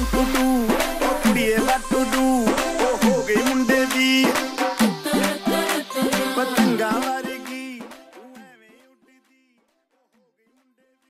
what to do, be what to do.